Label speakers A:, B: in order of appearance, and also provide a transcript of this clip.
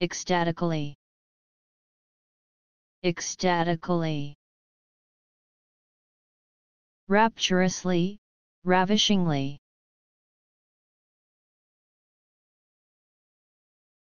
A: ecstatically, ecstatically, rapturously, ravishingly.